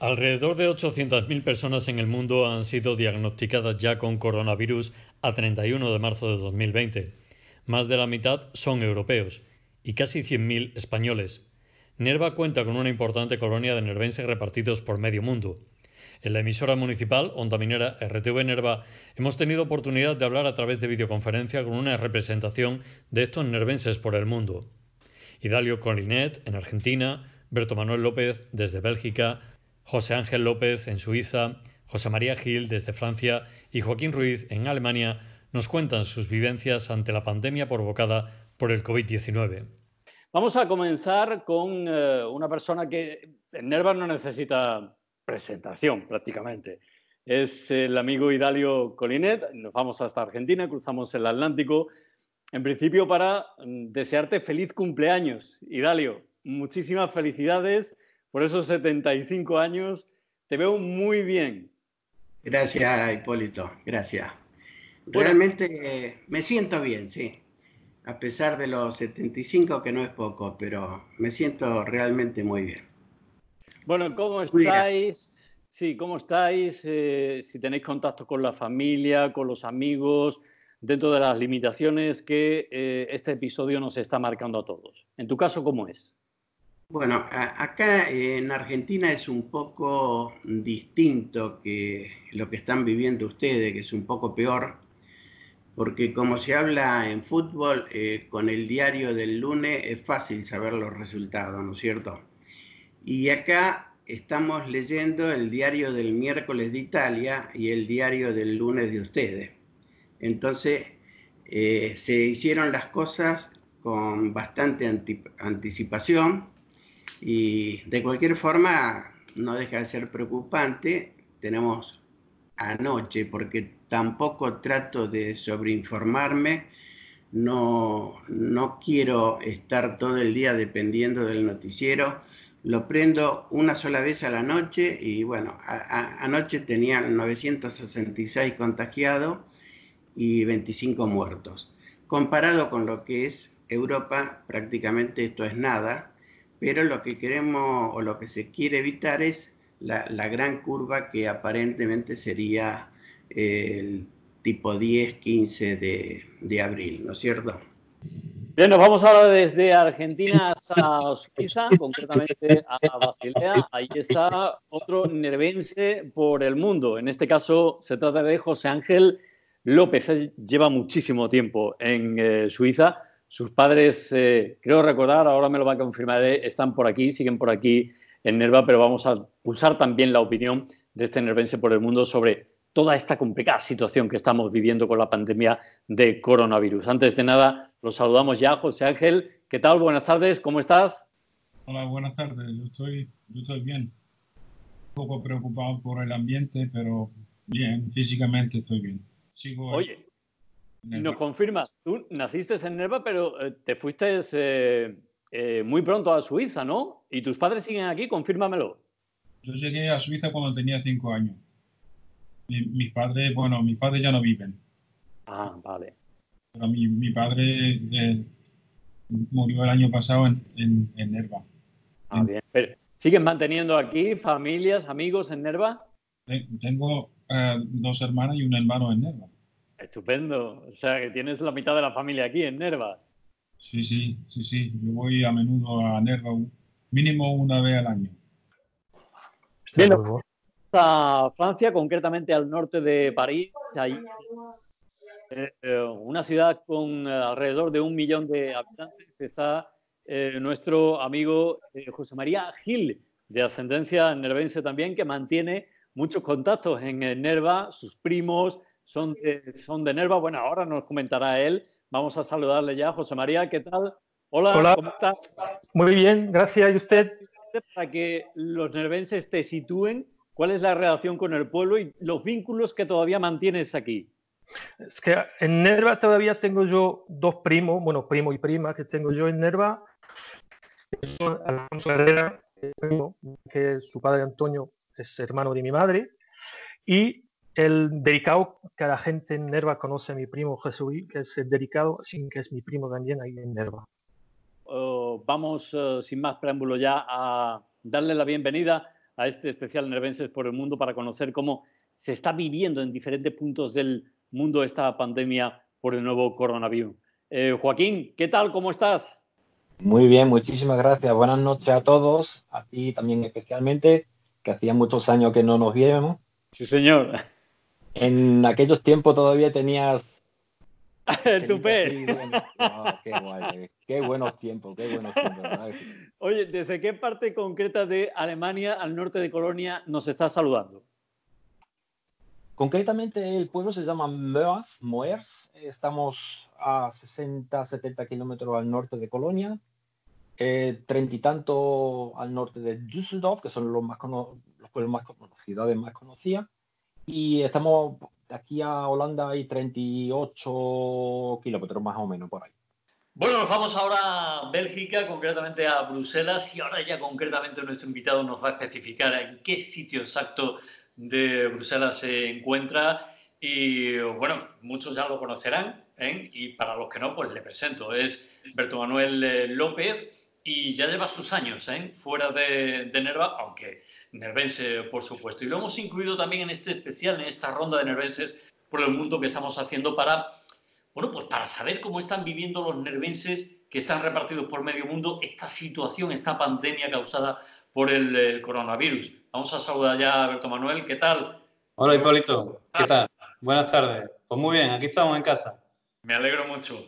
Alrededor de 800.000 personas en el mundo han sido diagnosticadas ya con coronavirus a 31 de marzo de 2020. Más de la mitad son europeos y casi 100.000 españoles. Nerva cuenta con una importante colonia de nervenses repartidos por medio mundo. En la emisora municipal Onda Minera RTV Nerva hemos tenido oportunidad de hablar a través de videoconferencia con una representación de estos nervenses por el mundo. Idalio Colinet en Argentina, Berto Manuel López desde Bélgica, José Ángel López en Suiza, José María Gil desde Francia y Joaquín Ruiz en Alemania nos cuentan sus vivencias ante la pandemia provocada por el COVID-19. Vamos a comenzar con eh, una persona que en Nerva no necesita presentación prácticamente. Es el amigo Idalio Colinet. Nos vamos hasta Argentina, cruzamos el Atlántico. En principio para desearte feliz cumpleaños, Idalio. Muchísimas felicidades por esos 75 años. Te veo muy bien. Gracias, Hipólito. Gracias. Realmente me siento bien, sí. A pesar de los 75, que no es poco, pero me siento realmente muy bien. Bueno, ¿cómo estáis? Sí, ¿cómo estáis? Eh, si tenéis contacto con la familia, con los amigos, dentro de las limitaciones que eh, este episodio nos está marcando a todos. En tu caso, ¿cómo es? Bueno, acá en Argentina es un poco distinto que lo que están viviendo ustedes, que es un poco peor, porque como se habla en fútbol, eh, con el diario del lunes es fácil saber los resultados, ¿no es cierto? Y acá estamos leyendo el diario del miércoles de Italia y el diario del lunes de ustedes. Entonces, eh, se hicieron las cosas con bastante anticipación y de cualquier forma, no deja de ser preocupante. Tenemos anoche, porque tampoco trato de sobreinformarme, no, no quiero estar todo el día dependiendo del noticiero. Lo prendo una sola vez a la noche y bueno, anoche tenían 966 contagiados y 25 muertos. Comparado con lo que es Europa, prácticamente esto es nada pero lo que queremos o lo que se quiere evitar es la, gran curva que aparentemente sería el tipo 10, 15 de, abril, ¿no es cierto? Bien, nos vamos ahora desde Argentina hasta Suiza, concretamente a Basilea. Ahí está otro nervense por el mundo. En este caso se trata de José Ángel López. Lleva muchísimo tiempo en eh, Suiza sus padres, eh, creo recordar, ahora me lo va a confirmar, eh, están por aquí, siguen por aquí en Nerva, pero vamos a pulsar también la opinión de este nervense por el mundo sobre toda esta complicada situación que estamos viviendo con la pandemia de coronavirus. Antes de nada, los saludamos ya, José Ángel. ¿Qué tal? Buenas tardes, ¿cómo estás? Hola, buenas tardes. Yo estoy, yo estoy bien. Un poco preocupado por el ambiente, pero bien, físicamente estoy bien. Sigo Oye, nos confirmas, tú naciste en Nerva, pero eh, te fuiste eh, eh, muy pronto a Suiza, ¿no? ¿Y tus padres siguen aquí? Confírmamelo. Yo llegué a Suiza cuando tenía cinco años. mis padres, bueno, mis padres ya no viven. Ah, vale. Pero mi, padre murió el año pasado en, en, Nerva. Ah, bien. ¿Siguen manteniendo aquí familias, amigos en Nerva? Tengo dos hermanas y un hermano en Nerva. Estupendo. O sea, que tienes la mitad de la familia aquí en Nerva. Sí, sí, sí, sí. Yo voy a menudo a Nerva, mínimo una vez al año. Bien, a Francia, concretamente al norte de París. Hay eh, eh, una ciudad con alrededor de un millón de habitantes. Está eh, nuestro amigo José María Gil, de ascendencia nervense también, que mantiene muchos contactos en Nerva, sus primos, son de, son de Nerva. Bueno, ahora nos comentará él. Vamos a saludarle ya. José María, ¿qué tal? Hola, ¿cómo estás? Muy bien, gracias. ¿Y usted? Para que los nervenses te sitúen, ¿cuál es la relación con el pueblo y los vínculos que todavía mantienes aquí? Es que en Nerva todavía tengo yo dos primos, bueno, primo y prima que tengo yo en Nerva. Alfonso Herrera, que su padre Antonio es hermano de mi madre, y el dedicado que la gente en Nerva conoce a mi primo Jesús, que es el dedicado, así que es mi primo también ahí en Nerva. Oh, vamos, eh, sin más preámbulo ya, a darle la bienvenida a este especial Nervenses por el Mundo para conocer cómo se está viviendo en diferentes puntos del mundo esta pandemia por el nuevo coronavirus. Eh, Joaquín, ¿qué tal? ¿Cómo estás? Muy bien, muchísimas gracias. Buenas noches a todos, a ti también especialmente, que hacía muchos años que no nos viéramos. Sí, señor. En aquellos tiempos todavía tenías... El tupé. qué guay, qué buenos tiempos, qué buenos tiempos. Oye, ¿desde qué parte concreta de Alemania al norte de Colonia nos estás saludando? Concretamente el pueblo se llama Moers, Moers. Estamos a 60, 70 kilómetros al norte de Colonia, eh, treinta y tanto al norte de Düsseldorf, que son los, más los pueblos más las ciudades más conocidas. Y estamos de aquí a Holanda hay 38 kilómetros más o menos por ahí. Bueno, nos vamos ahora a Bélgica, concretamente a Bruselas, y ahora ya concretamente nuestro invitado nos va a especificar en qué sitio exacto de Bruselas se encuentra y bueno, muchos ya lo conocerán ¿eh? y para los que no, pues le presento. Es Berto Manuel eh, López y ya lleva sus años ¿eh? fuera de, Nerva, aunque nervense por supuesto. Y lo hemos incluido también en este especial, en esta ronda de nervenses por el mundo que estamos haciendo para, bueno, pues para saber cómo están viviendo los nervenses que están repartidos por medio mundo esta situación, esta pandemia causada por el coronavirus. Vamos a saludar ya a Alberto Manuel. ¿Qué tal? Hola Hipólito, ¿qué tal? Buenas tardes. Pues muy bien, aquí estamos en casa. Me alegro mucho.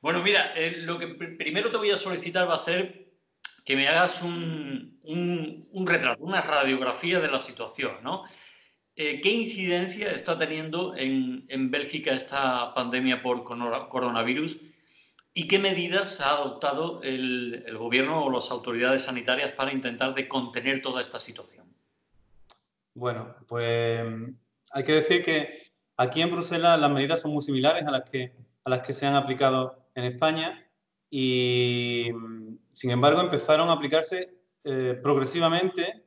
Bueno, mira, eh, lo que primero te voy a solicitar va a ser que me hagas un, retrato, una radiografía de la situación, ¿no? Eh, ¿Qué incidencia está teniendo en, en Bélgica esta pandemia por coronavirus? ¿Y qué medidas ha adoptado el, el, gobierno o las autoridades sanitarias para intentar de contener toda esta situación? Bueno, pues hay que decir que aquí en Bruselas las medidas son muy similares a las que, a las que se han aplicado en España y, sin embargo, empezaron a aplicarse eh, progresivamente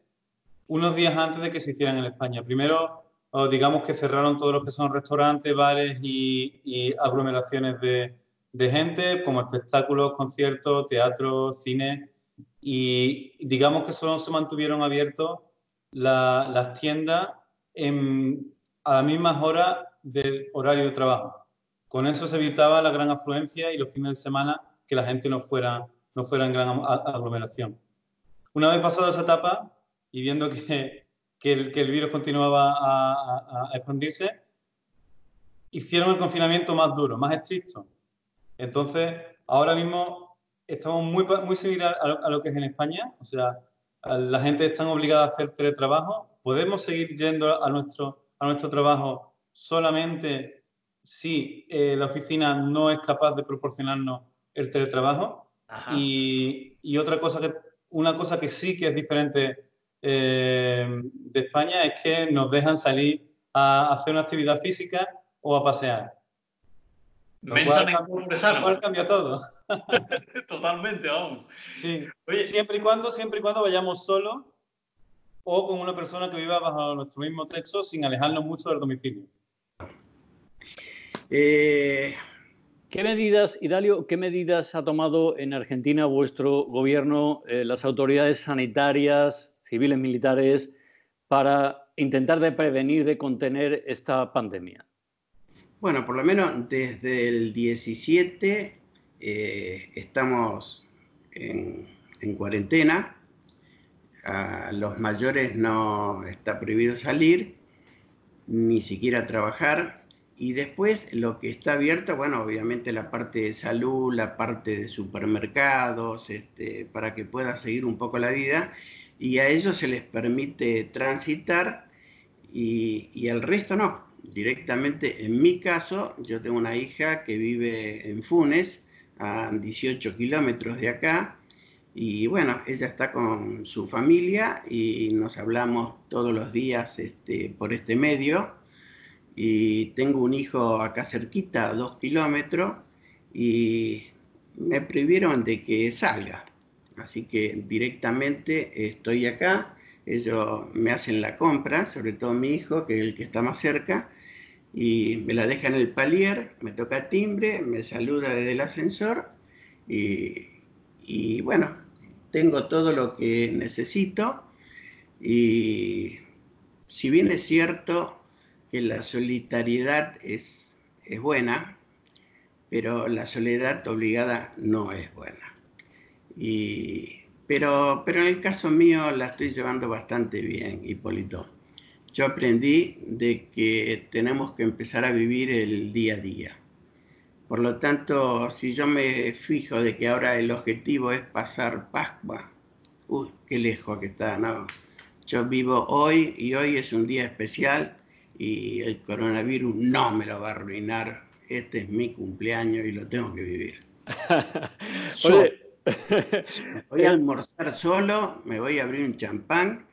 unos días antes de que se hicieran en España. Primero, digamos que cerraron todos los que son restaurantes, bares y aglomeraciones de, de gente, como espectáculos, conciertos, teatro, cine, y digamos que solo se mantuvieron abiertos las tiendas en, a las mismas horas del horario de trabajo. Con eso se evitaba la gran afluencia y los fines de semana que la gente no fuera, no fuera en gran aglomeración. Una vez pasada esa etapa y viendo que, que, el, que el, virus continuaba a, a expandirse, hicieron el confinamiento más duro, más estricto, entonces, ahora mismo estamos muy, muy similar a lo, que es en España, o sea, la gente está obligada a hacer teletrabajo. Podemos seguir yendo a nuestro, a nuestro trabajo solamente si eh, la oficina no es capaz de proporcionarnos el teletrabajo. Y, y, otra cosa que, una cosa que sí que es diferente eh, de España es que nos dejan salir a hacer una actividad física o a pasear. Lo cambia todo. Totalmente, vamos. Sí. Oye, siempre y cuando, siempre y cuando vayamos solos o con una persona que viva bajo nuestro mismo techo sin alejarnos mucho del domicilio. Eh, ¿Qué medidas, Idalio, qué medidas ha tomado en Argentina vuestro gobierno, eh, las autoridades sanitarias, civiles, militares, para intentar de prevenir, de contener esta pandemia? Bueno, por lo menos desde el 17 eh, estamos en, cuarentena. A los mayores no está prohibido salir, ni siquiera trabajar. Y después lo que está abierto, bueno, obviamente la parte de salud, la parte de supermercados, este, para que pueda seguir un poco la vida. Y a ellos se les permite transitar y, y al resto no directamente, en mi caso, yo tengo una hija que vive en Funes, a 18 kilómetros de acá, y bueno, ella está con su familia y nos hablamos todos los días este, por este medio. Y tengo un hijo acá cerquita, dos kilómetros, y me prohibieron de que salga. Así que directamente estoy acá ellos me hacen la compra, sobre todo mi hijo, que es el que está más cerca, y me la deja en el palier, me toca timbre, me saluda desde el ascensor y, bueno, tengo todo lo que necesito Y si bien es cierto que la solidaridad es, es buena, pero la soledad obligada no es buena. pero, pero en el caso mío la estoy llevando bastante bien, Hipólito. Yo aprendí de que tenemos que empezar a vivir el día a día. Por lo tanto, si yo me fijo de que ahora el objetivo es pasar Pascua, uy, qué lejos que está, ¿no? Yo vivo hoy y hoy es un día especial y el coronavirus no me lo va a arruinar. Este es mi cumpleaños y lo tengo que vivir. voy a almorzar solo, me voy a abrir un champán,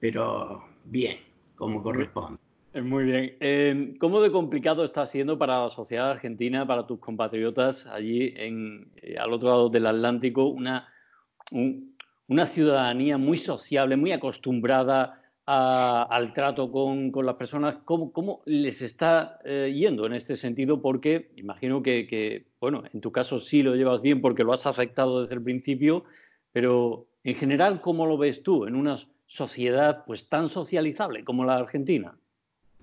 pero bien, como corresponde. Muy bien. Em, ¿Cómo de complicado está siendo para la sociedad argentina, para tus compatriotas allí en, eh, al otro lado del Atlántico, una, una ciudadanía muy sociable, muy acostumbrada al trato con, las personas, ¿cómo, les está eh, yendo en este sentido? Porque imagino que, bueno, en tu caso sí lo llevas bien porque lo has afectado desde el principio, pero en general, ¿cómo lo ves tú en una sociedad pues tan socializable como la Argentina?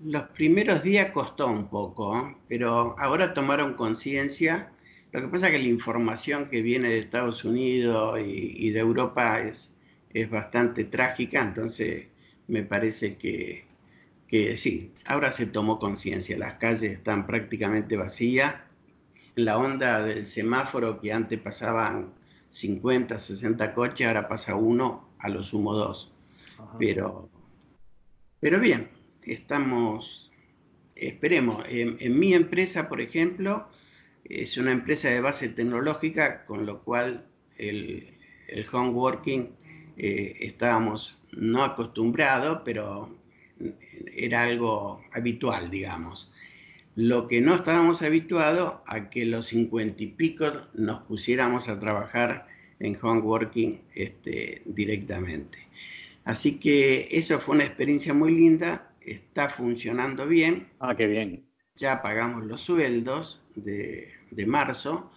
Los primeros días costó un poco, ¿eh? pero ahora tomaron conciencia lo que pasa es que la información que viene de Estados Unidos y, de Europa es, es bastante trágica, entonces me parece que, que sí, ahora se tomó conciencia, las calles están prácticamente vacías, la onda del semáforo que antes pasaban 50, 60 coches, ahora pasa uno, a lo sumo dos. Pero, pero bien, estamos, esperemos, en mi empresa, por ejemplo, es una empresa de base tecnológica, con lo cual el, el home working eh, estábamos no acostumbrados, pero era algo habitual, digamos. Lo que no estábamos habituados a que los cincuenta y pico nos pusiéramos a trabajar en home working este, directamente. Así que eso fue una experiencia muy linda, está funcionando bien. Ah, qué bien. Ya pagamos los sueldos, de, marzo,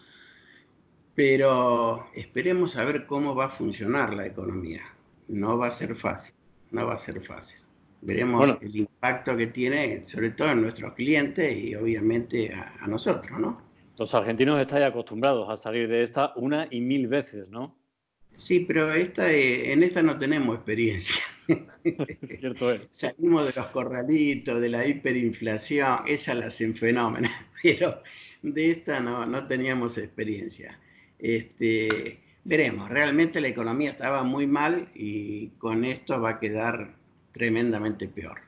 pero esperemos a ver cómo va a funcionar la economía. No va a ser fácil, no va a ser fácil. Veremos el impacto que tiene, sobre todo en nuestros clientes y obviamente a, nosotros, ¿no? Los argentinos estáis acostumbrados a salir de esta una y mil veces, ¿no? Sí, pero esta, eh, en esta no tenemos experiencia. Cierto es. Salimos de los corralitos, de la hiperinflación, esas las hacen fenómenos, pero de esta no, no teníamos experiencia. Este, veremos, realmente la economía estaba muy mal y con esto va a quedar tremendamente peor.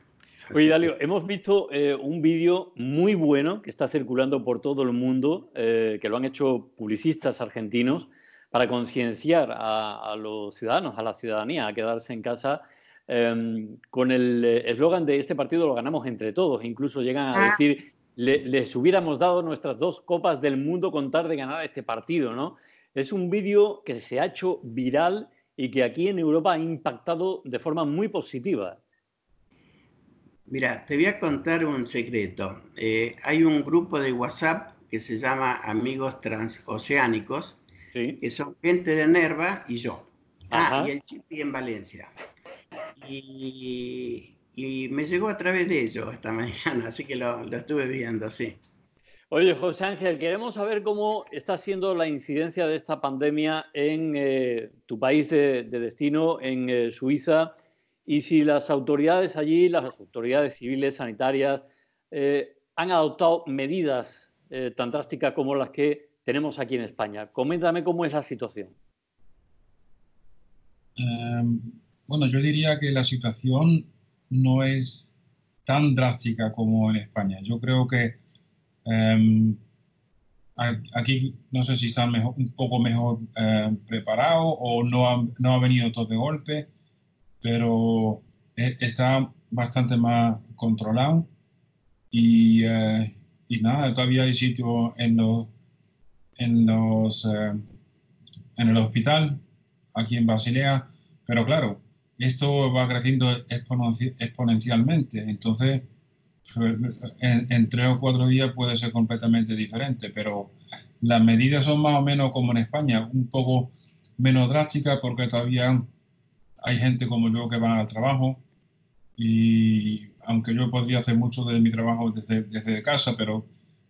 Oye, Dalio, hemos visto eh, un vídeo muy bueno que está circulando por todo el mundo, eh, que lo han hecho publicistas argentinos, para concienciar a, los ciudadanos, a la ciudadanía, a quedarse en casa em, con el eh, eslogan de este partido lo ganamos entre todos. Incluso llegan a ah. decir les hubiéramos dado nuestras dos copas del mundo con tal de ganar este partido, ¿no? Es un vídeo que se ha hecho viral y que aquí en Europa ha impactado de forma muy positiva. Mira, te voy a contar un secreto. Eh, hay un grupo de WhatsApp que se llama Amigos Transoceánicos, que son gente de Nerva y yo. Ah, y el Chipi en Valencia. Y, y me llegó a través de ellos esta mañana, así que lo, estuve viendo, sí. Oye, José Ángel, queremos saber cómo está siendo la incidencia de esta pandemia en eh, tu país de, destino, en eh, Suiza, y si las autoridades allí, las autoridades civiles, sanitarias, eh, han adoptado medidas tan drásticas como las que tenemos aquí en España. Coméntame cómo es la situación. Em, bueno, yo diría que la situación no es tan drástica como en España. Yo creo que em, aquí no sé si están mejor, un poco mejor eh, preparados o no ha, no ha venido todo de golpe, pero e, está bastante más controlado y, eh, y nada, todavía hay sitio en los, en los eh, en el hospital aquí en Basilea, pero claro, esto va creciendo exponencialmente. Entonces, en, tres o cuatro días puede ser completamente diferente, pero las medidas son más o menos como en España, un poco menos drásticas porque todavía hay gente como yo que va al trabajo y aunque yo podría hacer mucho de mi trabajo desde, desde casa, pero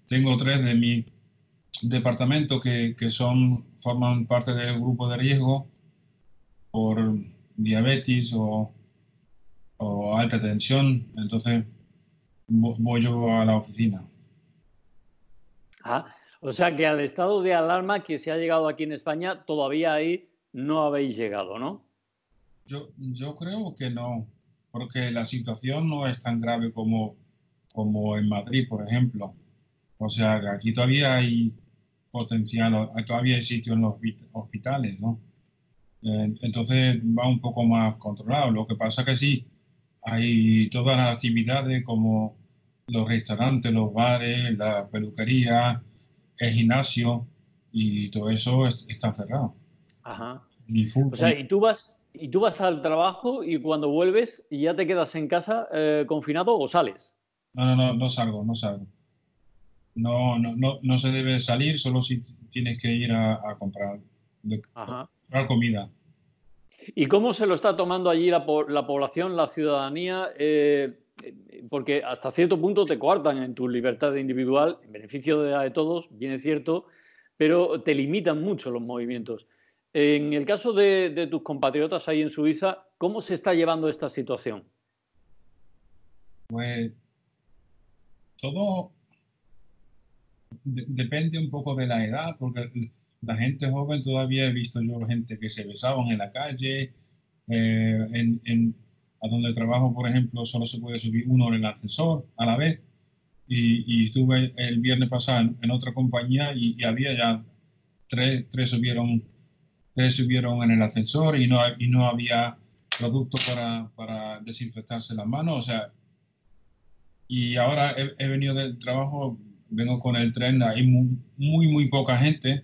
tengo tres de mi departamento que, que son, forman parte del grupo de riesgo por diabetes o, o alta tensión, entonces voy yo a la oficina. Ah, o sea que al estado de alarma que se ha llegado aquí en España, todavía ahí no habéis llegado, ¿no? Yo, yo creo que no, porque la situación no es tan grave como, como en Madrid, por ejemplo. O sea, que aquí todavía hay potencial, todavía hay sitio en los hospitales, ¿no? Entonces va un poco más controlado. Lo que pasa que sí, hay todas las actividades como los restaurantes, los bares, la peluquería, el gimnasio y todo eso está cerrado. Ajá. O sea, y tú vas, y tú vas al trabajo y cuando vuelves y ya te quedas en casa eh, confinado o sales. No, no, no, no salgo, no salgo. No, no, no, no se debe salir, solo si tienes que ir a, comprar, comida. ¿Y cómo se lo está tomando allí la, la población, la ciudadanía? Eh, porque hasta cierto punto te coartan en tu libertad individual, en beneficio de la de todos, bien es cierto, pero te limitan mucho los movimientos. En el caso de, tus compatriotas ahí en Suiza, ¿cómo se está llevando esta situación? Pues todo depende un poco de la edad, porque la gente joven todavía he visto yo gente que se besaban en la calle, eh, en, a donde trabajo, por ejemplo, solo se puede subir uno en el ascensor a la vez. Y, estuve el viernes pasado en, otra compañía y, había ya tres, tres subieron subieron en el ascensor y no, y no había producto para, para desinfectarse las manos. O sea, y ahora he, venido del trabajo, vengo con el tren, hay muy, muy, muy poca gente,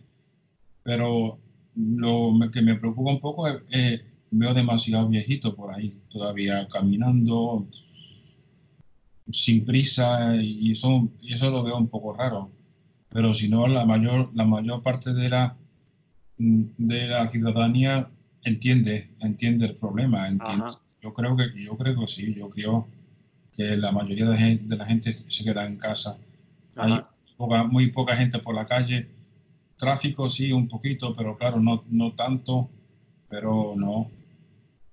pero lo que me preocupa un poco es, que veo demasiado viejito por ahí, todavía caminando sin prisa y eso, eso lo veo un poco raro. Pero si no, la mayor, la mayor parte de la, de la ciudadanía entiende, entiende el problema. Yo creo que yo creo que sí, yo creo que la mayoría de, de la gente se queda en casa. Hay muy poca gente por la calle. Tráfico sí, un poquito, pero claro, no, no tanto, pero no.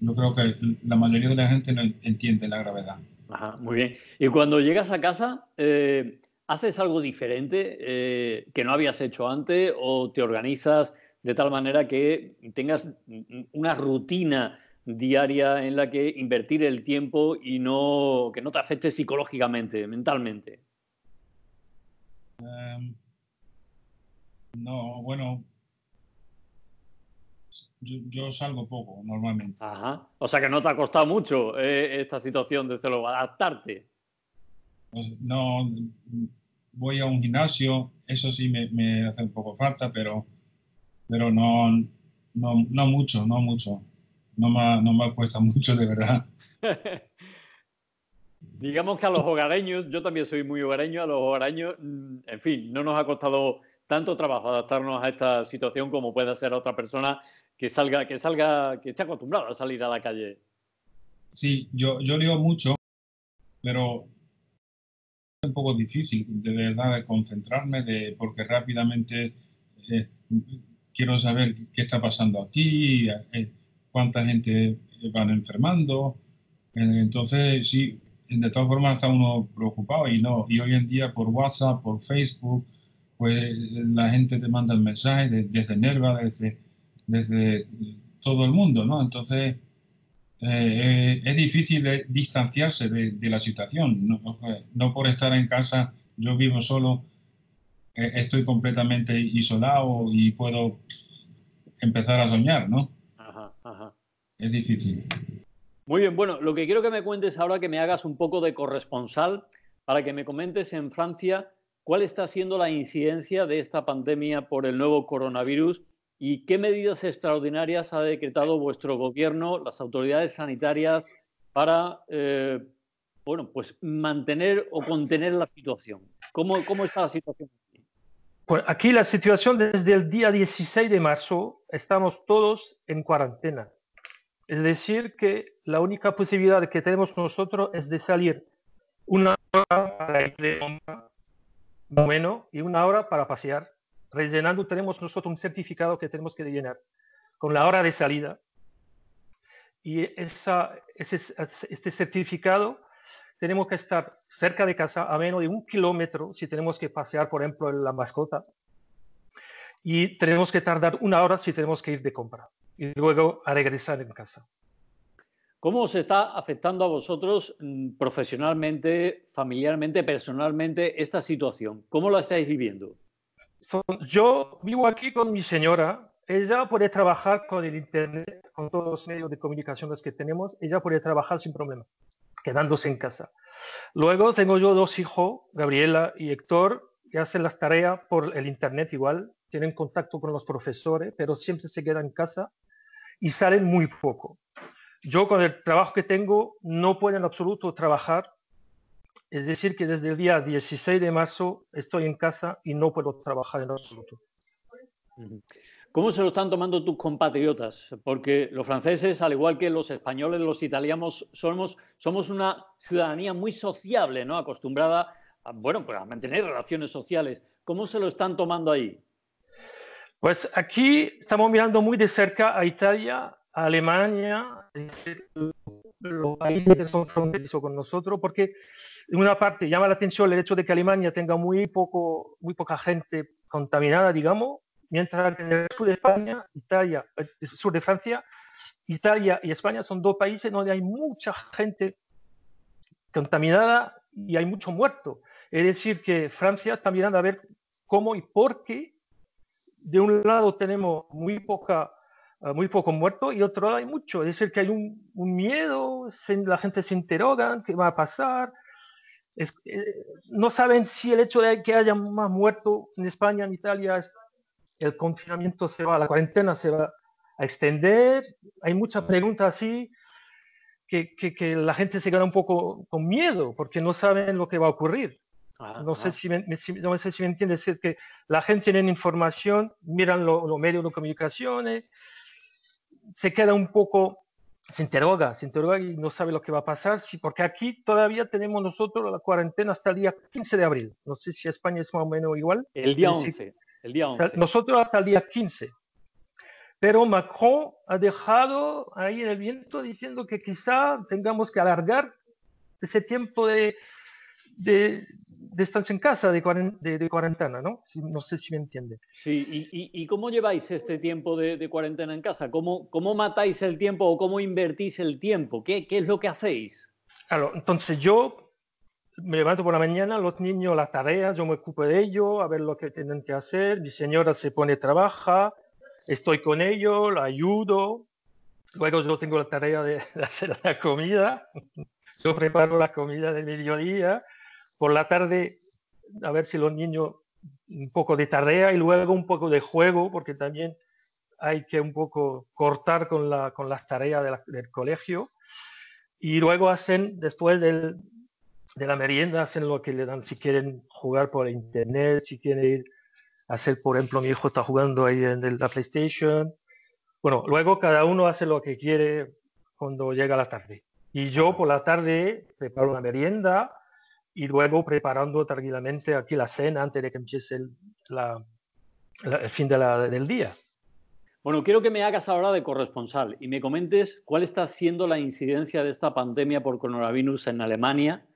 Yo creo que la mayoría de la gente no entiende la gravedad. Ajá, muy bien. Y cuando llegas a casa, eh, ¿haces algo diferente eh, que no habías hecho antes o te organizas? de tal manera que tengas una rutina diaria en la que invertir el tiempo y no que no te afecte psicológicamente, mentalmente. Em, no, bueno, yo, salgo poco normalmente. Ajá. O sea que no te ha costado mucho eh, esta situación, desde luego, adaptarte. Pues, no, voy a un gimnasio, eso sí me hace un poco falta, pero pero no, no, no mucho, no mucho. No me, no me cuesta mucho, de verdad. Digamos que a los hogareños, yo también soy muy hogareño, a los hogareños, mm, en fin, no nos ha costado tanto trabajo adaptarnos a esta situación como puede ser otra persona que salga, que salga, que esté acostumbrada a salir a la calle. Sí, yo, yo leo mucho, pero es un poco difícil, de verdad, de concentrarme, de, porque rápidamente eh, quiero saber qué está pasando aquí, eh, cuánta gente van enfermando. Eh, entonces, sí, de todas formas está uno preocupado y no. Y hoy en día por WhatsApp, por Facebook, pues la gente te manda el mensaje desde Nerva, desde, desde todo el mundo, ¿no? Entonces, eh, es difícil distanciarse de, la situación. No, no, por estar en casa, yo vivo solo, eh, estoy completamente isolado y puedo empezar a soñar, ¿no? Ajá, ajá. Es difícil. Muy bien, bueno, lo que quiero que me cuentes ahora, que me hagas un poco de corresponsal, para que me comentes en Francia cuál está siendo la incidencia de esta pandemia por el nuevo coronavirus y qué medidas extraordinarias ha decretado vuestro gobierno, las autoridades sanitarias, para, eh, bueno, pues mantener o contener la situación. ¿Cómo, cómo está la situación? Pues aquí la situación desde el día 16 de marzo estamos todos en cuarentena. Es decir, que la única posibilidad que tenemos nosotros es de salir una hora para ir de menos, y una hora para pasear. Rellenando tenemos nosotros un certificado que tenemos que llenar con la hora de salida. Y esa, este certificado tenemos que estar cerca de casa a menos de un kilómetro si tenemos que pasear, por ejemplo, la mascota. Y tenemos que tardar una hora si tenemos que ir de compra y luego a regresar en casa. ¿Cómo os está afectando a vosotros mm, profesionalmente, familiarmente, personalmente esta situación? ¿Cómo la estáis viviendo? Yo vivo aquí con mi señora. Ella puede trabajar con el Internet, con todos los medios de comunicación que tenemos. Ella puede trabajar sin problema quedándose en casa. Luego tengo yo dos hijos, Gabriela y Héctor, que hacen las tareas por el Internet igual, tienen contacto con los profesores, pero siempre se quedan en casa y salen muy poco. Yo con el trabajo que tengo no puedo en absoluto trabajar, es decir, que desde el día 16 de marzo estoy en casa y no puedo trabajar en absoluto. ¿Cómo se lo están tomando tus compatriotas? Porque los franceses, al igual que los españoles, los italianos, somos, somos una ciudadanía muy sociable, ¿no? Acostumbrada a, bueno, pues a mantener relaciones sociales. ¿Cómo se lo están tomando ahí? Pues aquí estamos mirando muy de cerca a Italia, a Alemania, los países que son fronterizos con nosotros, porque una parte llama la atención el hecho de que Alemania tenga muy, poco, muy poca gente contaminada, digamos, mientras que en el sur de España, Italia, el eh, sur de Francia, Italia y España son dos países donde hay mucha gente contaminada y hay mucho muerto. Es decir, que Francia está mirando a ver cómo y por qué de un lado tenemos muy poca eh, muy poco muerto y otro lado hay mucho. Es decir, que hay un, miedo, la gente se interroga qué va a pasar. Eh, no saben si el hecho de que haya más muertos en España, en Italia, es el confinamiento se va, la cuarentena se va a extender. Hay muchas preguntas así que, que, la gente se queda un poco con miedo porque no saben lo que va a ocurrir. no, sé si me, no sé si me entiendes, es que la gente tiene información, miran los medios de comunicación, se queda un poco, se interroga, se interroga y no sabe lo que va a pasar, sí, porque aquí todavía tenemos nosotros la cuarentena hasta el día 15 de abril. No sé si España es más o menos igual. El día 11. El día Nosotros hasta el día 15. Pero Macron ha dejado ahí en el viento diciendo que quizá tengamos que alargar ese tiempo de, de, estancia en casa, de, de, cuarentena, ¿no? no sé si me entiende. Sí, ¿y, y, cómo lleváis este tiempo de, cuarentena en casa? ¿Cómo, ¿Cómo matáis el tiempo o cómo invertís el tiempo? ¿Qué, qué es lo que hacéis? Claro, entonces yo me levanto por la mañana, los niños, las tareas, yo me ocupo de ellos, a ver lo que tienen que hacer. Mi señora se pone, trabaja, estoy con ellos, la ayudo. Luego yo tengo la tarea de, hacer la comida. Yo preparo la comida del mediodía. Por la tarde, a ver si los niños, un poco de tarea y luego un poco de juego, porque también hay que un poco cortar con, la, con las tareas del colegio. Y luego hacen, después del, de la merienda hacen lo que le dan, si quieren jugar por internet, si quieren ir a hacer, por ejemplo, mi hijo está jugando ahí en la PlayStation. Bueno, luego cada uno hace lo que quiere cuando llega la tarde. Y yo por la tarde preparo la merienda y luego preparando tranquilamente aquí la cena antes de que empiece el, el fin de la, del día. Bueno, quiero que me hagas ahora de corresponsal y me comentes cuál está siendo la incidencia de esta pandemia por coronavirus en Alemania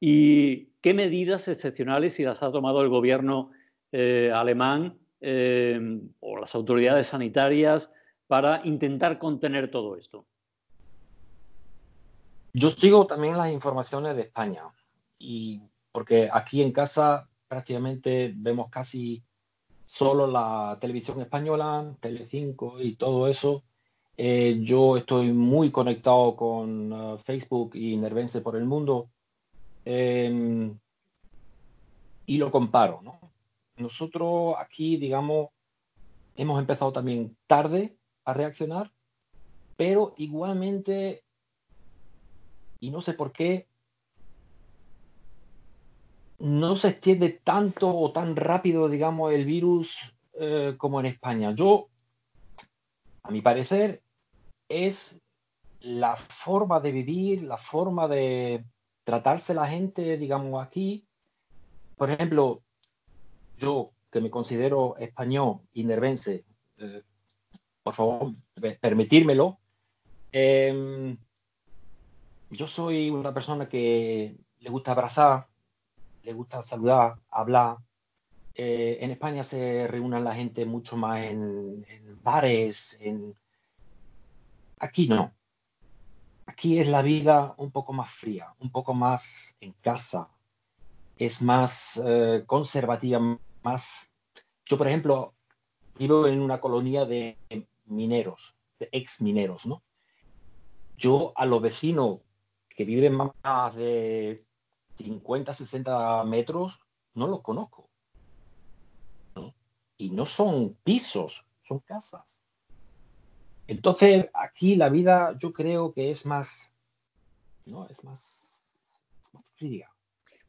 ¿Y qué medidas excepcionales, si las ha tomado el gobierno eh, alemán eh, o las autoridades sanitarias para intentar contener todo esto? Yo sigo también las informaciones de España y porque aquí en casa prácticamente vemos casi solo la televisión española, Telecinco y todo eso. Eh, yo estoy muy conectado con Facebook y Nervense por el Mundo Em, y lo comparo, ¿no? Nosotros aquí, digamos, hemos empezado también tarde a reaccionar, pero igualmente, y no sé por qué, no se extiende tanto o tan rápido, digamos, el virus eh, como en España. Yo, a mi parecer, es la forma de vivir, la forma de tratarse la gente, digamos, aquí. Por ejemplo, yo que me considero español y nervense, eh, por favor, permitírmelo. Em, yo soy una persona que le gusta abrazar, le gusta saludar, hablar. Eh, en España se reúnen la gente mucho más en, bares, en... aquí no. Aquí es la vida un poco más fría, un poco más en casa, es más eh, conservativa, más... Yo, por ejemplo, vivo en una colonia de mineros, de ex mineros, ¿no? Yo a los vecinos que viven más de 50, 60 metros, no los conozco. Y no son pisos, son casas. Entonces, aquí la vida yo creo que es más, ¿no? Es más, fría.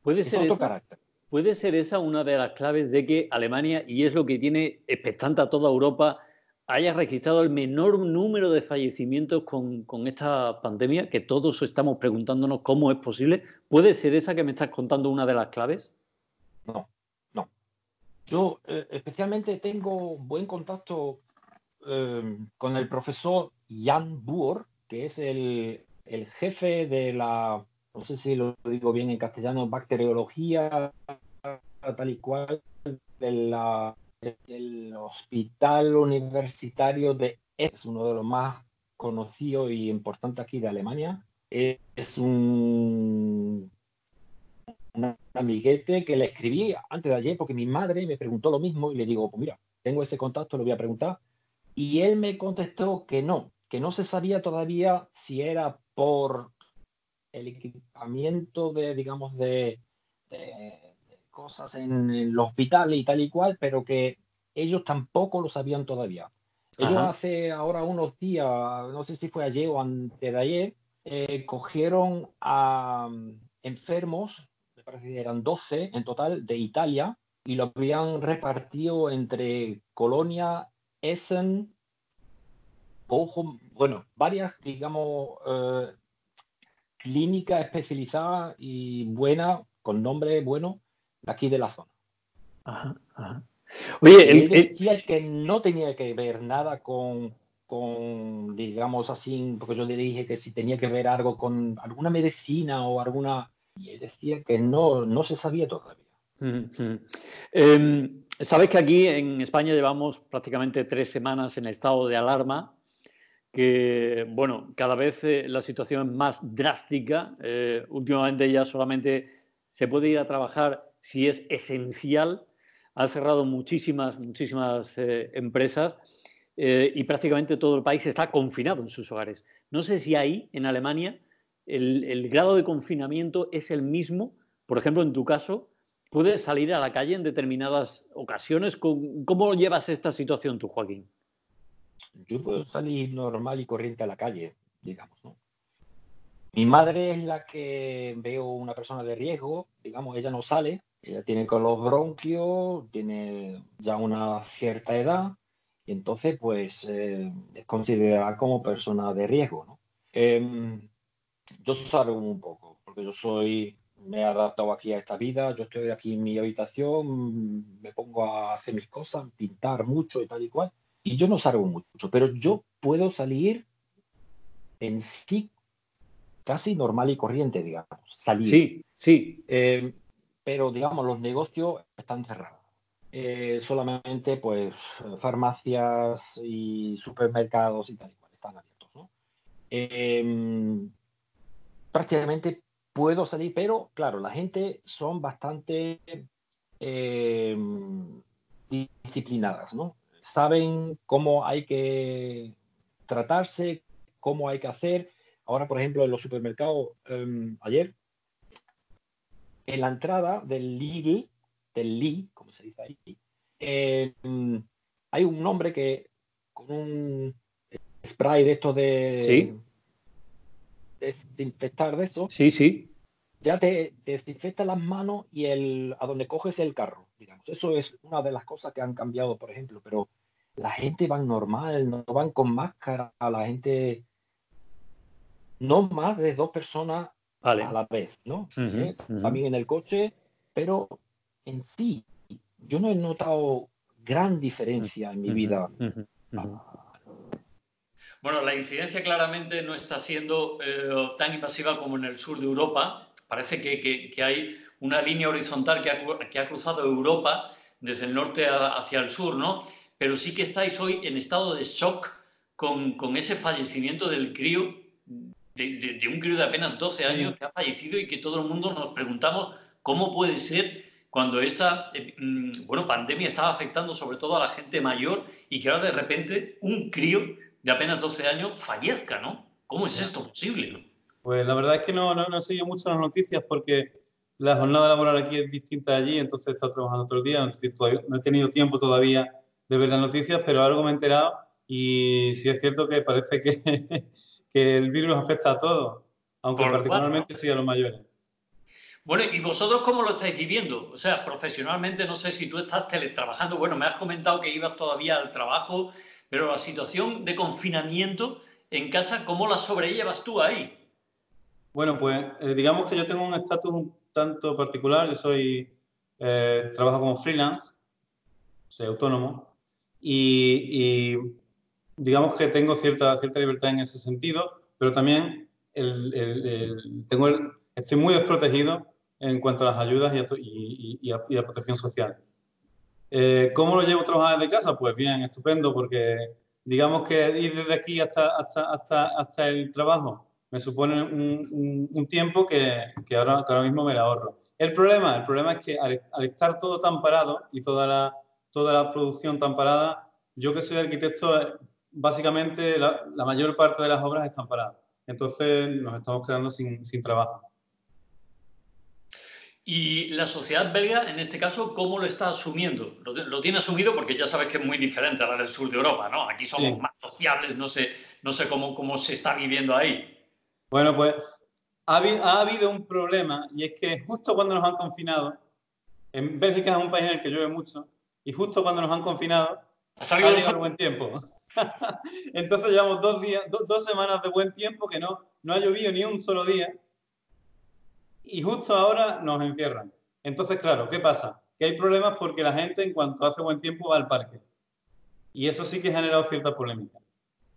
Puede ser, esa, puede ser esa una de las claves de que Alemania, y es lo que tiene expectante a toda Europa, haya registrado el menor número de fallecimientos con, esta pandemia, que todos estamos preguntándonos cómo es posible. ¿Puede ser esa que me estás contando una de las claves? No, no. Yo eh, especialmente tengo buen contacto Em, con el profesor Jan Boer, que es el, jefe de la, no sé si lo digo bien en castellano, bacteriología tal y cual, de del Hospital Universitario de es uno de los más conocidos y importantes aquí de Alemania. Es un, un amiguete que le escribí antes de ayer porque mi madre me preguntó lo mismo y le digo, pues mira, tengo ese contacto, lo voy a preguntar y él me contestó que no, que no se sabía todavía si era por el equipamiento de, digamos, de, cosas en el hospital y tal y cual, pero que ellos tampoco lo sabían todavía. Ellos hace ahora unos días, no sé si fue ayer o antes de ayer, eh, cogieron a mm, enfermos, me parece que eran 12 en total, de Italia, y lo habían repartido entre Colonia, Essen, ojo, bueno, varias, digamos, eh, clínicas especializadas y buenas, con nombre bueno, de aquí de la zona. Ajá, Oye, él decía que no tenía que ver nada con, con, digamos así, porque yo le dije que si tenía que ver algo con alguna medicina o alguna... Y él decía que no, no se sabía todavía. Em, Sabes que aquí en España llevamos prácticamente tres semanas en estado de alarma, que, bueno, cada vez eh, la situación es más drástica. Eh, últimamente ya solamente se puede ir a trabajar si es esencial. Han cerrado muchísimas, muchísimas eh, empresas y prácticamente todo el país está confinado en sus hogares. No sé si ahí, en Alemania, el grado de confinamiento es el mismo, por ejemplo, en tu caso, puedes salir a la calle en determinadas ocasiones. ¿Cómo llevas esta situación tú, Joaquín? Yo puedo salir normal y corriente a la calle, digamos. Mi madre es la que veo una persona de riesgo, digamos, ella no sale, ella tiene con los bronquios, tiene ya una cierta edad, y entonces, pues, eh, es considerada como persona de riesgo, ¿no? Em, yo salgo un poco, porque yo soy me he adaptado aquí a esta vida, yo estoy aquí en mi habitación, me pongo a hacer mis cosas, pintar mucho y tal y cual, y yo no salgo mucho, pero yo puedo salir en sí casi normal y corriente, digamos, salir. Sí, sí. Eh, pero, digamos, los negocios están cerrados. Eh, solamente, pues, farmacias y supermercados y tal y cual están abiertos. Eh, prácticamente puedo salir, pero claro, la gente son bastante eh, disciplinadas, ¿no? Saben cómo hay que tratarse, cómo hay que hacer. Ahora, por ejemplo, en los supermercados, em, ayer, en la entrada del Lidl, del Li, como se dice ahí, em, hay un hombre que con un spray de estos de, ¿Sí? desinfectar de esto. Sí, sí. Ya te, desinfecta las manos y el, a donde coges el carro, digamos. Eso es una de las cosas que han cambiado, por ejemplo, pero la gente va normal, no van con máscara, la gente no más de dos personas a la vez, ¿no? También en el coche, pero en sí, yo no he notado gran diferencia en mi vida. Bueno, la incidencia claramente no está siendo eh, tan invasiva como en el sur de Europa. Parece que, hay una línea horizontal que ha, que ha, cruzado Europa desde el norte hacia el sur, ¿no? Pero sí que estáis hoy en estado de shock con, con ese fallecimiento del crío, de, de, un crío de apenas 12 años que ha fallecido y que todo el mundo nos preguntamos cómo puede ser cuando esta eh, mm, bueno, pandemia estaba afectando sobre todo a la gente mayor y que ahora de repente un crío de apenas 12 años fallezca, ¿no? ¿Cómo es esto posible? Pues la verdad es que no, no, no he seguido mucho las noticias porque la jornada laboral aquí es distinta allí, entonces he estado trabajando otros días, no he tenido tiempo todavía de ver las noticias, pero algo me he enterado y sí es cierto que parece que, que el virus afecta a todos, aunque particularmente sí a los mayores. Bueno, ¿y vosotros cómo lo estáis viviendo? O sea, profesionalmente, no sé si tú estás teletrabajando. Bueno, me has comentado que ibas todavía al trabajo, pero la situación de confinamiento en casa, ¿cómo la sobrellevas tú ahí? Bueno, pues eh, digamos que yo tengo un estatus un tanto particular. Yo soy, eh, trabajo como freelance, soy autónomo, y, digamos que tengo cierta, cierta libertad en ese sentido, pero también tengo estoy muy desprotegido en cuanto a las ayudas y a, la protección social. Eh, ¿Cómo lo llevo a trabajar desde casa? Pues bien, estupendo, porque digamos que ir desde aquí hasta, hasta, hasta, hasta el trabajo me supone un, tiempo que, que, ahora, ahora mismo me la ahorro. El problema, el problema es que al, estar todo tan parado y toda la, toda la producción tan parada, yo que soy arquitecto, básicamente la, la mayor parte de las obras están paradas. Entonces nos estamos quedando sin, sin trabajo. Y la sociedad belga, en este caso, ¿cómo lo está asumiendo? Lo, tiene asumido porque ya sabes que es muy diferente a la del sur de Europa, ¿no? Aquí somos más sociables, no sé, no sé cómo, cómo se está viviendo ahí. Bueno, pues ha, ha, habido un problema y es que justo cuando nos han confinado, en Bélgica es un país en el que llueve mucho, y justo cuando nos han confinado, ha salido el buen tiempo. Entonces llevamos dos, días, dos semanas de buen tiempo que no, no ha llovido ni un solo día y justo ahora nos encierran. Entonces, claro, ¿qué pasa? Que hay problemas porque la gente en cuanto hace buen tiempo va al parque. Y eso sí que ha generado cierta polémica.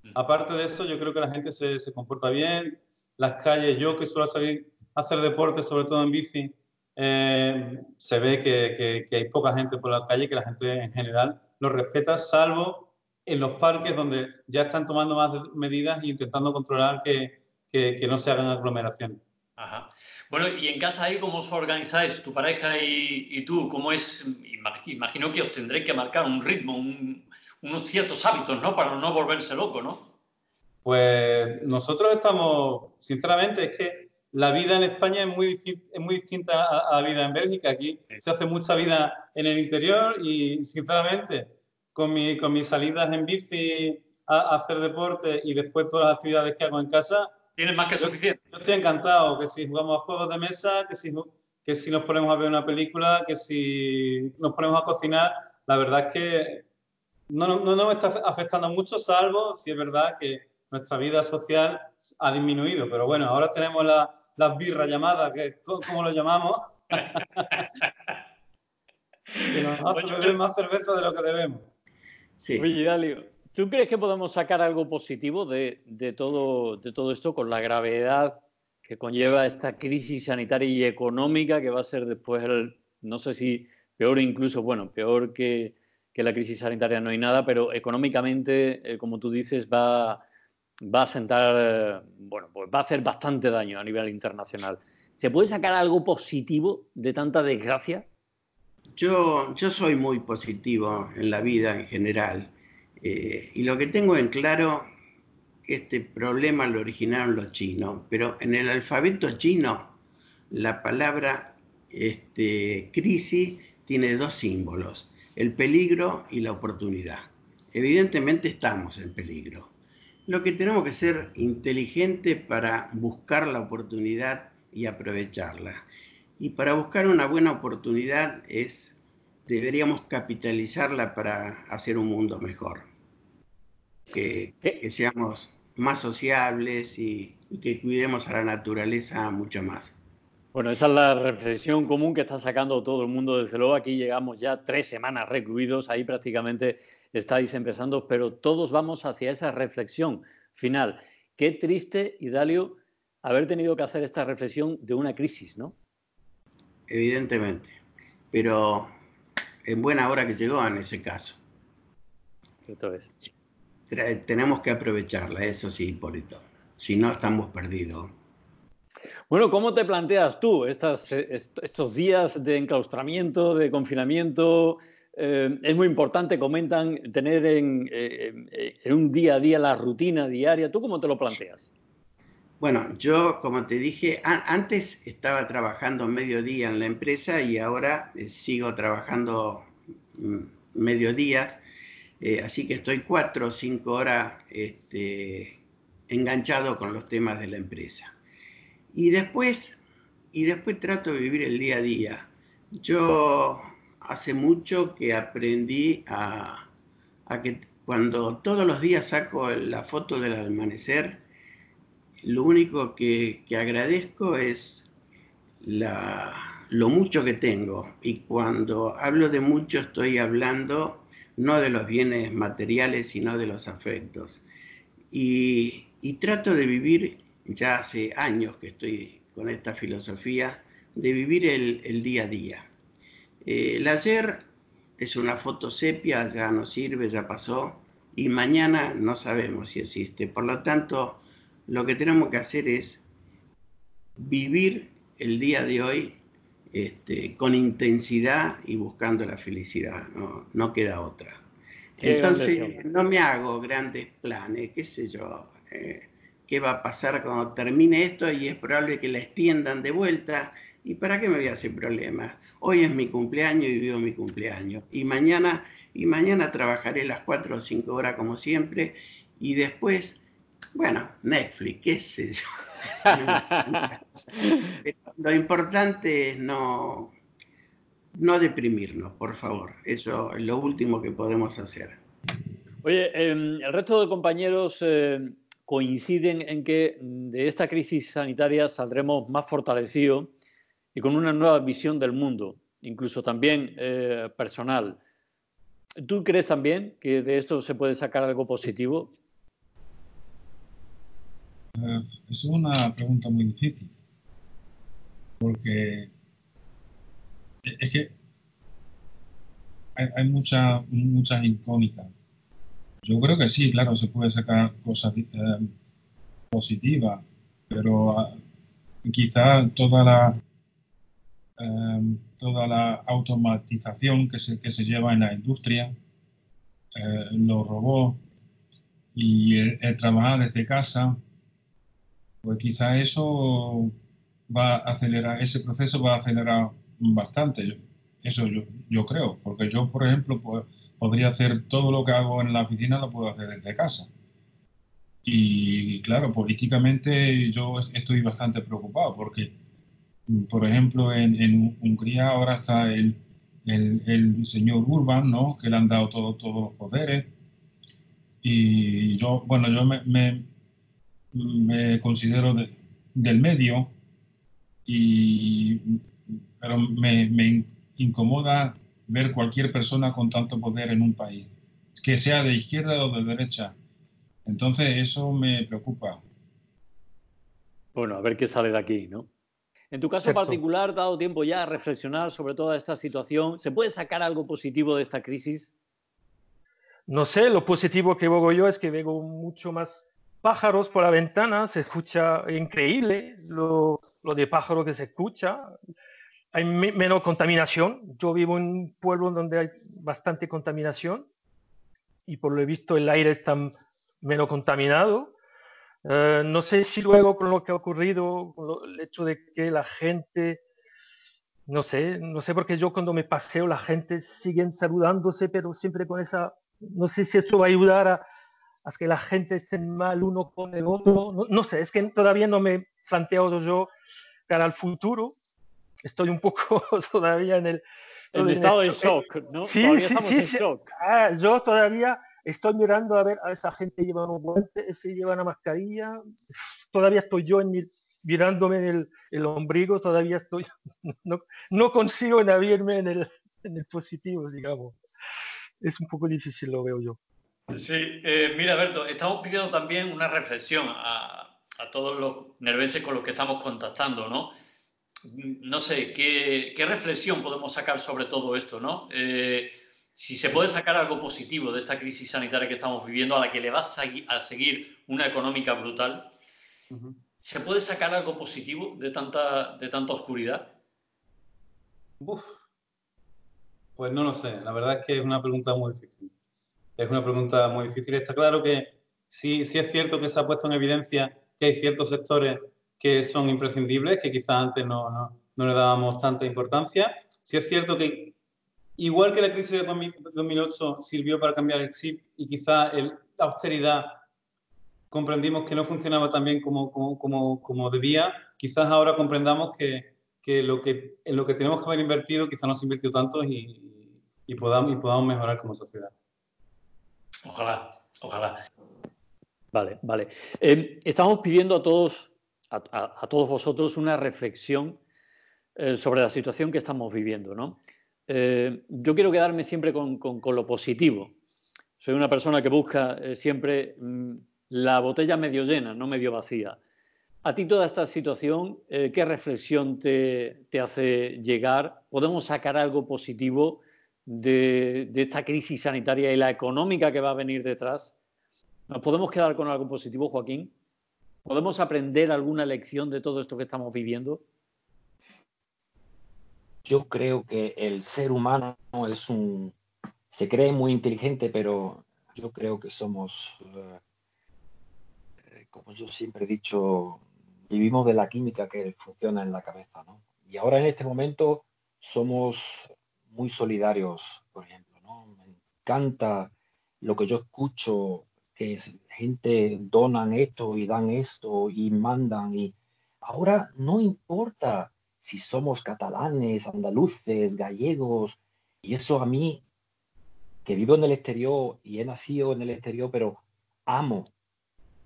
Mm. Aparte de eso, yo creo que la gente se, se comporta bien. Las calles, yo que suelo salir a hacer deporte, sobre todo en bici, eh, se ve que, que, hay poca gente por la calle, que la gente en general lo respeta, salvo en los parques donde ya están tomando más medidas e intentando controlar que, que no se hagan aglomeraciones. Ajá. Bueno, y en casa ahí, ¿cómo os organizáis, tu pareja y, tú? ¿Cómo es? Imagino que os tendréis que marcar un ritmo, unos ciertos hábitos, ¿no? Para no volverse loco, ¿no? Pues nosotros estamos, sinceramente, es que la vida en España es muy, es muy distinta a, la vida en Bélgica. Aquí se hace mucha vida en el interior y, sinceramente, con, mi, con mis salidas en bici a hacer deporte y después todas las actividades que hago en casa, Tienes más que suficiente. Yo estoy encantado, que si jugamos a juegos de mesa, que si, que si nos ponemos a ver una película, que si nos ponemos a cocinar, la verdad es que no, no, nos está afectando mucho, salvo si es verdad que nuestra vida social ha disminuido. Pero bueno, ahora tenemos la, las birras llamadas, que, ¿cómo lo llamamos? que nos hace beber más cerveza de lo que debemos. Sí. Oye, Dalio, ¿Tú crees que podemos sacar algo positivo de, todo, de todo esto con la gravedad que conlleva esta crisis sanitaria y económica que va a ser después, el, no sé si peor incluso, bueno, peor que, la crisis sanitaria no hay nada, pero económicamente, eh, como tú dices, va, va a sentar, bueno, pues va a hacer bastante daño a nivel internacional. ¿Se puede sacar algo positivo de tanta desgracia? Yo, soy muy positivo en la vida en general. Eh, y lo que tengo en claro, que este problema lo originaron los chinos, pero en el alfabeto chino la palabra este, crisis tiene dos símbolos, el peligro y la oportunidad. Evidentemente estamos en peligro. Lo que tenemos que ser inteligentes para buscar la oportunidad y aprovecharla. Y para buscar una buena oportunidad es, deberíamos capitalizarla para hacer un mundo mejor que, seamos más sociables y, que cuidemos a la naturaleza mucho más. Bueno, esa es la reflexión común que está sacando todo el mundo desde luego. Aquí llegamos ya tres semanas recluidos, ahí prácticamente estáis empezando, pero todos vamos hacia esa reflexión final. Qué triste, Idalio, haber tenido que hacer esta reflexión de una crisis, ¿no? Evidentemente, pero en buena hora que llegó en ese caso. Cierto es. Tenemos que aprovecharla, eso sí, Hipólito. Si no, estamos perdidos. Bueno, ¿cómo te planteas tú estas, estos días de enclaustramiento, de confinamiento? Eh, es muy importante, comentan, tener en, eh, en, un día a día la rutina diaria. ¿Tú cómo te lo planteas? Bueno, yo, como te dije, antes estaba trabajando mediodía en la empresa y ahora eh, sigo trabajando mm, mediodías, eh, así que estoy cuatro o cinco horas este, enganchado con los temas de la empresa. Y después, y después trato de vivir el día a día. Yo hace mucho que aprendí a, que cuando todos los días saco la foto del amanecer, lo único que, agradezco es lo mucho que tengo. Y cuando hablo de mucho estoy hablando no de los bienes materiales, sino de los afectos. Y, trato de vivir, ya hace años que estoy con esta filosofía, de vivir el, día a día. Eh, el ayer es una foto sepia, ya no sirve, ya pasó, y mañana no sabemos si existe. Por lo tanto, lo que tenemos que hacer es vivir el día de hoy este, con intensidad y buscando la felicidad, no, queda otra. Entonces, no me hago grandes planes, qué sé yo, eh, qué va a pasar cuando termine esto y es probable que la extiendan de vuelta. ¿Y para qué me voy a hacer problemas? Hoy es mi cumpleaños y vivo mi cumpleaños. Y mañana, y mañana trabajaré las cuatro o cinco horas como siempre y después bueno, Netflix, qué sé yo. Lo importante es no, no deprimirnos, por favor. Eso es lo último que podemos hacer. Oye, em, el resto de compañeros em, coinciden en que de esta crisis sanitaria saldremos más fortalecidos y con una nueva visión del mundo, incluso también eh, personal. ¿Tú crees también que de esto se puede sacar algo positivo? Eh, es una pregunta muy difícil, porque es que hay, muchas muchas incógnitas. Yo creo que sí, claro, se puede sacar cosas eh, positivas, pero ah, quizá toda la em, toda la automatización que se, que se lleva en la industria, eh, los robots y el trabajar desde casa, pues quizá eso va a acelerar, ese proceso va a acelerar bastante. Eso yo, creo, porque yo, por ejemplo, podría hacer todo lo que hago en la oficina, lo puedo hacer desde casa. Y claro, políticamente yo estoy bastante preocupado porque, por ejemplo, en, Hungría ahora está el, el, señor Urban, ¿no? Que le han dado todo, todos los poderes. Y yo, bueno, yo me considero del medio, y, pero me, incomoda ver cualquier persona con tanto poder en un país, que sea de izquierda o de derecha. Entonces eso me preocupa. Bueno, a ver qué sale de aquí, ¿no? En tu caso particular, dado tiempo ya a reflexionar sobre toda esta situación, ¿se puede sacar algo positivo de esta crisis? No sé, lo positivo que veo yo es que veo mucho más pájaros por la ventana, se escucha increíble lo, de pájaros que se escucha. Hay menos contaminación. Yo vivo en un pueblo donde hay bastante contaminación y por lo visto el aire está menos contaminado. Eh, no sé si luego con lo que ha ocurrido, el hecho de que la gente, no sé, no sé porque yo cuando me paseo la gente sigue saludándose, pero siempre con esa, no sé si esto va a ayudar a, a que la gente esté mal uno con el otro. No, sé, es que todavía no me he planteado yo cara al futuro. Estoy un poco todavía en el... El estado de shock, ¿no? Sí, sí, sí. Ah, yo todavía estoy mirando a ver a esa gente lleva un guante, ese lleva una mascarilla, todavía estoy yo en mi, mirándome en el, el, ombligo, todavía estoy, no, no consigo navirme en el, en el positivo, digamos. Es un poco difícil, lo veo yo. Sí, eh, mira, Alberto, estamos pidiendo también una reflexión a, a todos los nerveses con los que estamos contactando, ¿no? No sé, ¿qué, qué reflexión podemos sacar sobre todo esto, ¿no? Eh, si se puede sacar algo positivo de esta crisis sanitaria que estamos viviendo, a la que le va a, seguir una económica brutal, ¿se puede sacar algo positivo de tanta, de tanta oscuridad? Uf. Pues no lo sé, la verdad es que es una pregunta muy difícil. Es una pregunta muy difícil. Está claro que sí, sí es cierto que se ha puesto en evidencia que hay ciertos sectores que son imprescindibles, que quizás antes no, no, no le dábamos tanta importancia. Sí es cierto que igual que la crisis de 2008 sirvió para cambiar el chip y quizá la austeridad comprendimos que no funcionaba tan bien como, como, como, debía, quizás ahora comprendamos que, que, lo que en lo que tenemos que haber invertido quizás no se invirtió tanto y, y, podamos, y podamos mejorar como sociedad. Ojalá, ojalá. Vale, vale. Eh, estamos pidiendo a todos, a, todos vosotros una reflexión eh, sobre la situación que estamos viviendo, ¿no? Eh, yo quiero quedarme siempre con, lo positivo. Soy una persona que busca eh, siempre mm, la botella medio llena, no medio vacía. A ti toda esta situación, ¿qué reflexión te, hace llegar? ¿Podemos sacar algo positivo de, esta crisis sanitaria y la económica que va a venir detrás? ¿Nos podemos quedar con algo positivo, Joaquín? ¿Podemos aprender alguna lección de todo esto que estamos viviendo? yo creo que el ser humano es un, se cree muy inteligente, pero yo creo que somos, eh, como yo siempre he dicho, vivimos de la química que funciona en la cabeza, ¿no? Y ahora en este momento somos muy solidarios, por ejemplo, ¿no? Me encanta lo que yo escucho, que es, gente donan esto y dan esto y mandan y ahora no importa si somos catalanes, andaluces, gallegos, y eso a mí, que vivo en el exterior y he nacido en el exterior, pero amo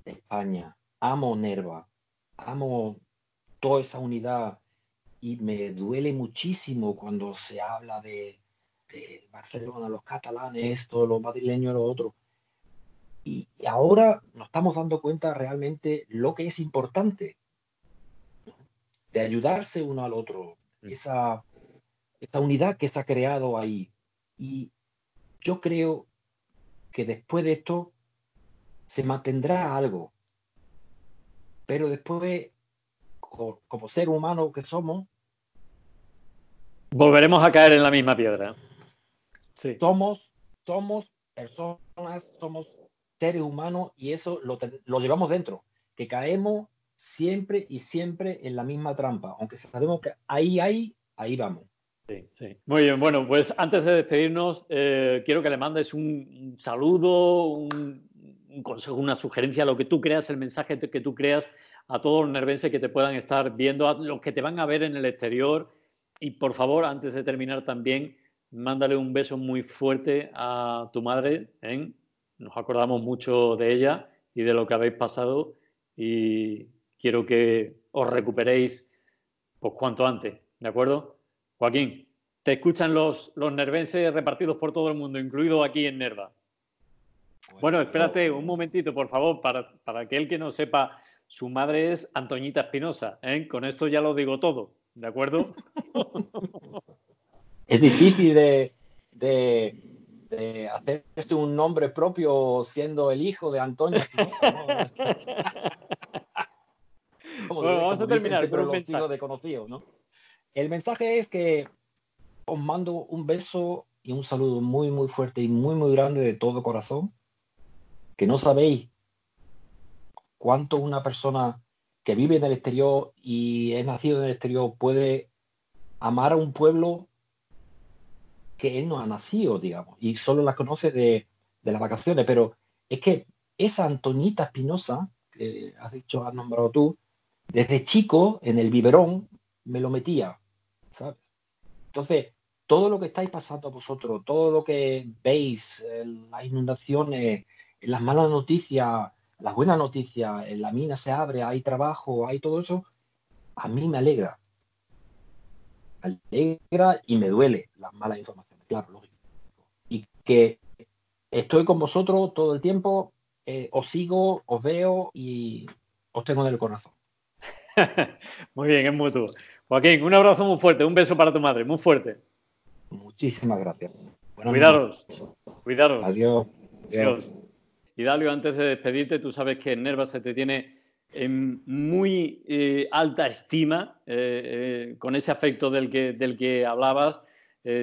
España, amo Nerva, amo toda esa unidad y me duele muchísimo cuando se habla de, Barcelona, los catalanes, esto, los madrileños, lo otro. y ahora nos estamos dando cuenta realmente lo que es importante de ayudarse uno al otro, esa, esa unidad que se ha creado ahí. Y yo creo que después de esto se mantendrá algo, pero después, como, como ser humano que somos, volveremos a caer en la misma piedra. Sí. Somos, somos personas, somos seres humanos y eso lo, lo llevamos dentro, que caemos siempre y siempre en la misma trampa, aunque sabemos que ahí hay, ahí vamos. Sí, sí. Muy bien, bueno, pues antes de despedirnos, eh, quiero que le mandes un, saludo, un, consejo, una sugerencia, lo que tú creas, el mensaje que tú creas a todos los nervenses que te puedan estar viendo, a los que te van a ver en el exterior. Y por favor, antes de terminar también, mándale un beso muy fuerte a tu madre. ¿eh? Nos acordamos mucho de ella y de lo que habéis pasado. Y, quiero que os recuperéis pues cuanto antes, ¿de acuerdo? Joaquín, te escuchan los, los nervenses repartidos por todo el mundo, incluido aquí en Nerva. Bueno, espérate un momentito, por favor, para, para aquel que no sepa, su madre es Antoñita Espinosa. ¿eh? Con esto ya lo digo todo, ¿de acuerdo? es difícil de, de, de, hacerse un nombre propio siendo el hijo de Antonio Espinosa. ¿no? vamos a terminar con un mensaje. De conocido, ¿no? El mensaje es que os mando un beso y un saludo muy, muy fuerte y muy, muy grande de todo corazón. Que no sabéis cuánto una persona que vive en el exterior y es nacido en el exterior puede amar a un pueblo que él no ha nacido, digamos, y solo la conoce de, de las vacaciones. Pero es que esa Antonita Espinosa, que has dicho, has nombrado tú, desde chico, en el biberón, me lo metía, ¿sabes? Entonces, todo lo que estáis pasando vosotros, todo lo que veis, las inundaciones, las malas noticias, las buenas noticias, la mina se abre, hay trabajo, hay todo eso, a mí me alegra. Me alegra y me duele las malas informaciones, claro, lógico. Y que estoy con vosotros todo el tiempo, eh, os sigo, os veo y os tengo en el corazón. muy bien, es mutuo. Joaquín, un abrazo muy fuerte, un beso para tu madre, muy fuerte. Muchísimas gracias. cuidaros, cuidaros. Adiós. Adiós. Y Dalio, antes de despedirte, tú sabes que en Nerva se te tiene en muy eh, alta estima, eh, eh, con ese afecto del que, del que hablabas.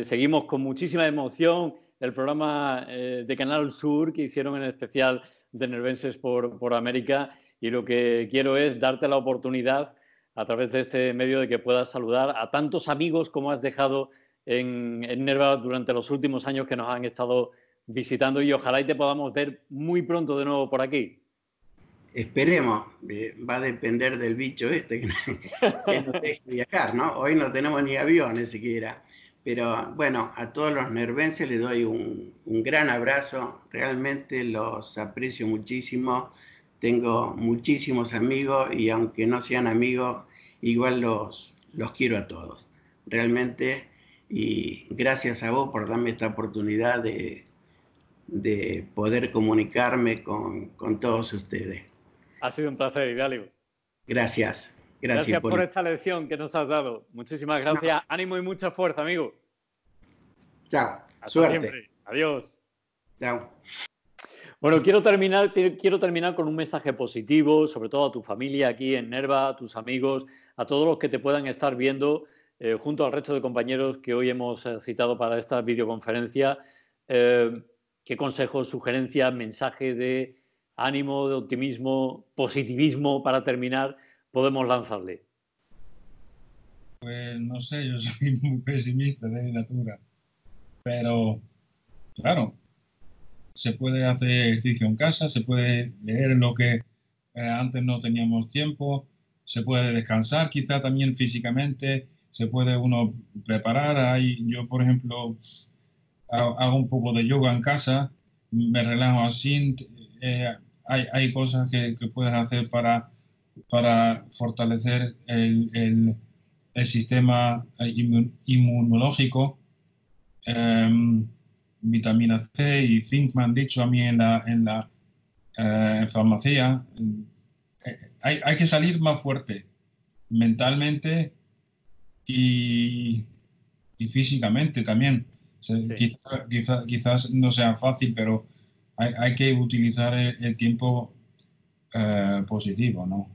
seguimos con muchísima emoción el programa de Canal Sur que hicieron en especial de Nervenses por, por América y lo que quiero es darte la oportunidad a través de este medio de que puedas saludar a tantos amigos como has dejado en, en Nerva durante los últimos años que nos han estado visitando y ojalá y te podamos ver muy pronto de nuevo por aquí. Esperemos, eh, va a depender del bicho este que, nos deje viajar, ¿no? Hoy no tenemos ni aviones siquiera. Pero bueno, a todos los nervenses les doy un, un gran abrazo, realmente los aprecio muchísimo, tengo muchísimos amigos y aunque no sean amigos, igual los, los quiero a todos, realmente. Y gracias a vos por darme esta oportunidad de, de poder comunicarme con, con, todos ustedes. Ha sido un placer, Hidalgo. Gracias. Gracias, por, esta lección que nos has dado. Muchísimas gracias. Ánimo y mucha fuerza, amigo. Chao. Suerte. Adiós. Chao. Bueno, quiero terminar, quiero terminar con un mensaje positivo, sobre todo a tu familia aquí en Nerva, a tus amigos, a todos los que te puedan estar viendo, eh, junto al resto de compañeros que hoy hemos eh, citado para esta videoconferencia. Eh, ¿Qué consejos, sugerencias, mensaje de ánimo, de optimismo, positivismo para terminar podemos lanzarle? Pues no sé, yo soy muy pesimista de natura, pero claro, se puede hacer ejercicio en casa, se puede leer lo que eh, antes no teníamos tiempo, se puede descansar quizá también físicamente, se puede uno preparar. Hay, yo, por ejemplo, hago un poco de yoga en casa, me relajo así. Eh, hay, hay, cosas que, puedes hacer para, para fortalecer el, el, sistema inmunológico. Um, vitamina C y zinc me han dicho a mí en la, en la eh, farmacia. Eh, hay, hay, que salir más fuerte mentalmente y, y físicamente también. Quizás no sea fácil, pero hay, hay que utilizar el, tiempo eh, positivo, ¿no?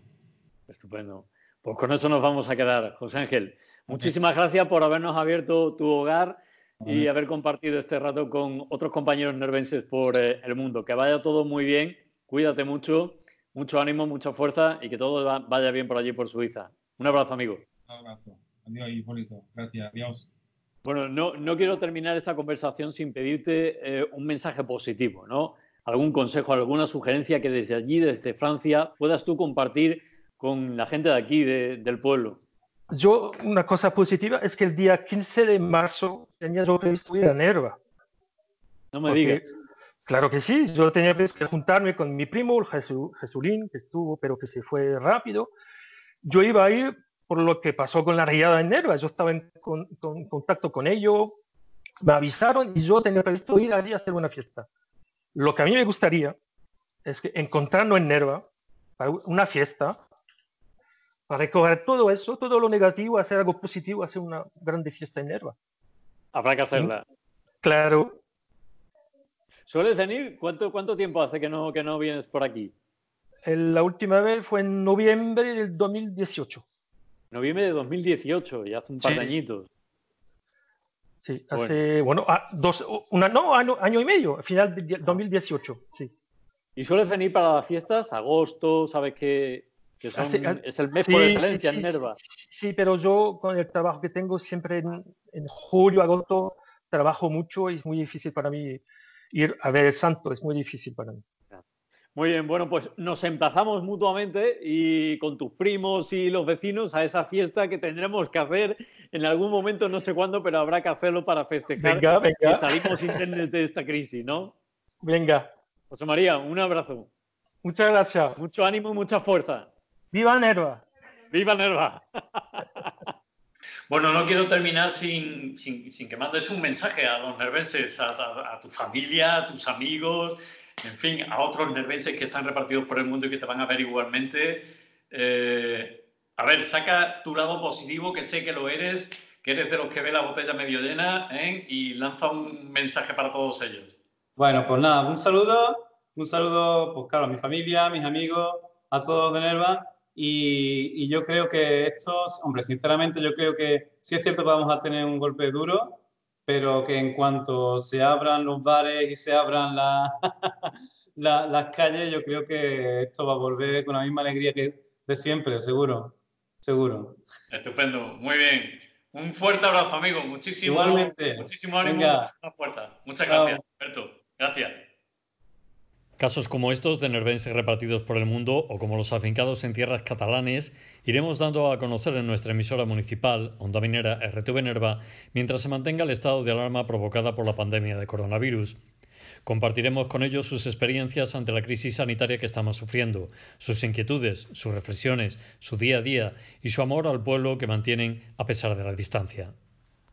Estupendo. Pues con eso nos vamos a quedar, José Ángel. Muchísimas gracias por habernos abierto tu hogar y haber compartido este rato con otros compañeros nervenses por eh, el mundo. Que vaya todo muy bien, cuídate mucho, mucho ánimo, mucha fuerza y que todo vaya bien por allí, por Suiza. Un abrazo, amigo. Un abrazo. Adiós, Hipólito. Gracias. Adiós. Bueno, no, no quiero terminar esta conversación sin pedirte eh, un mensaje positivo, ¿no? Algún consejo, alguna sugerencia que desde allí, desde Francia, puedas tú compartir con la gente de aquí, del pueblo. Yo, una cosa positiva es que el día 15 de marzo tenía yo previsto ir a Nerva. No me digas. Claro que sí, yo tenía que juntarme con mi primo, Jesulín, que estuvo, pero que se fue rápido. Yo iba a ir por lo que pasó con la riada en Nerva. Yo estaba en contacto con ellos, me avisaron y yo tenía previsto ir allí a hacer una fiesta. Lo que a mí me gustaría es que encontrarnos en Nerva para una fiesta para recoger todo eso, todo lo negativo, hacer algo positivo, hacer una grande fiesta en Nerva. Habrá que hacerla. Claro. ¿Sueles venir? ¿Cuánto, cuánto tiempo hace que no, que no vienes por aquí? La última vez fue en noviembre del 2018. Noviembre de 2018, y hace un par de añitos. Sí, hace, bueno, ah, dos, una, no, año, año y medio, final de 2018, sí. ¿Y sueles venir para las fiestas? Agosto, ¿sabes qué? que es el mes por excelencia en Nerva. Sí, pero yo con el trabajo que tengo siempre en, julio, agosto, trabajo mucho y es muy difícil para mí ir a ver el santo, es muy difícil para mí. Muy bien, bueno, pues nos emplazamos mutuamente y con tus primos y los vecinos a esa fiesta que tendremos que hacer en algún momento, no sé cuándo, pero habrá que hacerlo para festejar venga, venga. que salimos internet de esta crisis, ¿no? Venga. José María, un abrazo. Muchas gracias. Mucho ánimo y mucha fuerza. ¡Viva Nerva! ¡Viva Nerva! Bueno, no quiero terminar sin, sin, que mandes un mensaje a los nervenses, a, tu familia, a tus amigos, en fin, a otros nervenses que están repartidos por el mundo y que te van a ver igualmente. Eh, a ver, saca tu lado positivo, que sé que lo eres, que eres de los que ve la botella medio llena, ¿eh? y lanza un mensaje para todos ellos. Bueno, pues nada, un saludo, un saludo, pues claro, a mi familia, a mis amigos, a todos de Nerva y, yo creo que estos, hombre, sinceramente yo creo que sí es cierto que vamos a tener un golpe duro, pero que en cuanto se abran los bares y se abran las calles, yo creo que esto va a volver con la misma alegría que de siempre, seguro, seguro. Estupendo, muy bien. Un fuerte abrazo, amigo. Muchísimo, Igualmente. muchísimo ánimo. Muchas gracias, Alberto. Gracias. Casos como estos de nervenses repartidos por el mundo o como los afincados en tierras catalanes iremos dando a conocer en nuestra emisora municipal, Onda Minera RTV Nerva, mientras se mantenga el estado de alarma provocada por la pandemia de coronavirus. Compartiremos con ellos sus experiencias ante la crisis sanitaria que estamos sufriendo, sus inquietudes, sus reflexiones, su día a día y su amor al pueblo que mantienen a pesar de la distancia.